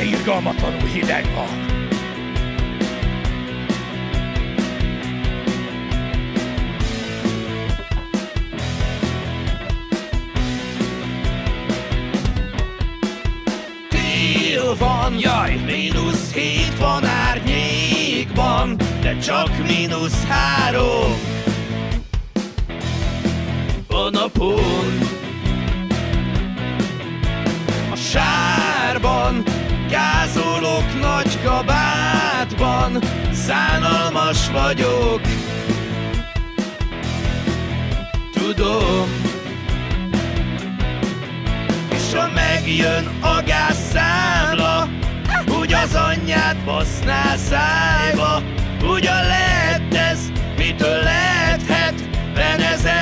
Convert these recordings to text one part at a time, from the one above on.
irgalmatlanul hideg van. Tél van, jaj, mínusz hét van árnyékban, de csak mínusz három. A napon kabátban Szánalmas vagyok. Tudom. És ha megjön a gázszámla Úgy az anyját baszná szájba. Ugyan lehet ez, mitől lehethet Venezel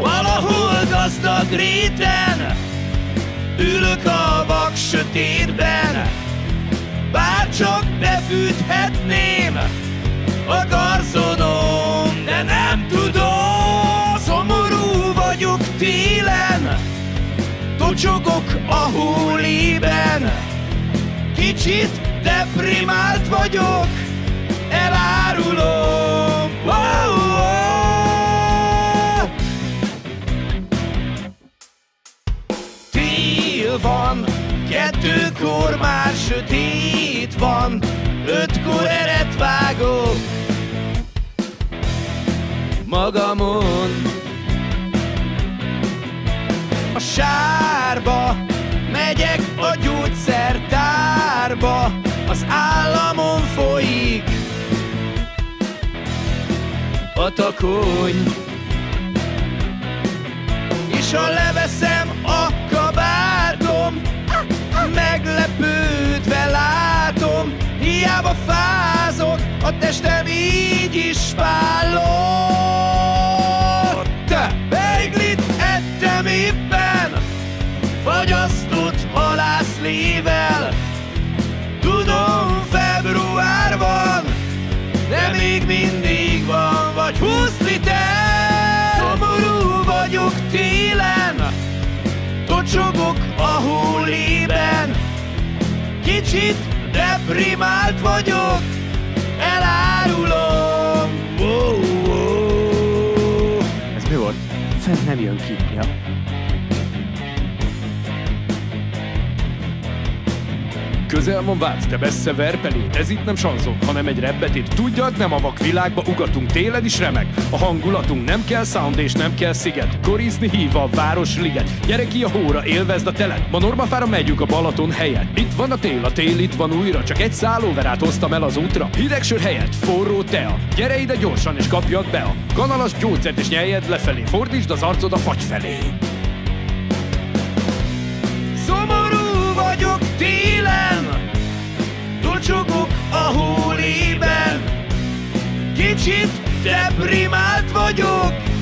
Valahol gazdag réten Ülök a vak sötétben csak befűthetném A garzonom De nem tudom. Szomorú vagyok télen Tocsogok a hólében Kicsit deprimált vagyok Elárulom. Wow. Tél van, kettőkor már sötét van Ötkor eret vágok. Magamon. A sárba Megyek a gyógyszertárba Az államon folyik. A takony. És ha leveszem fázok A testem így is fállott Beiglit ettem éppen Fagyasztott halászlével Tudom február van De még mindig van Vagy húsz liter. Szomorú vagyok télen Tocsogok a hólében. Kicsit deprimált vagyok Elárulom wow, wow. Ez mi volt? Fent nem jön ki. Ja. Közel van Vác, de messze verpelét Ez itt nem sanzon, hanem egy rebbetét. Tudjad, nem a vak világba ugatunk Téled is remek, a hangulatunk Nem kell sound és nem kell sziget. Korizni hív a városliget Gyere ki a hóra, élvezd a telet. Ma normafára megyünk a Balaton helyett Itt van a tél, a tél itt van újra. Csak egy szállóverát hoztam el az útra. Hideg sör helyett, forró tea. Gyere ide gyorsan és kapjad be a kanalas gyógyszert És nyeljed lefelé. Fordítsd az arcod a fagy felé deprimált vagyok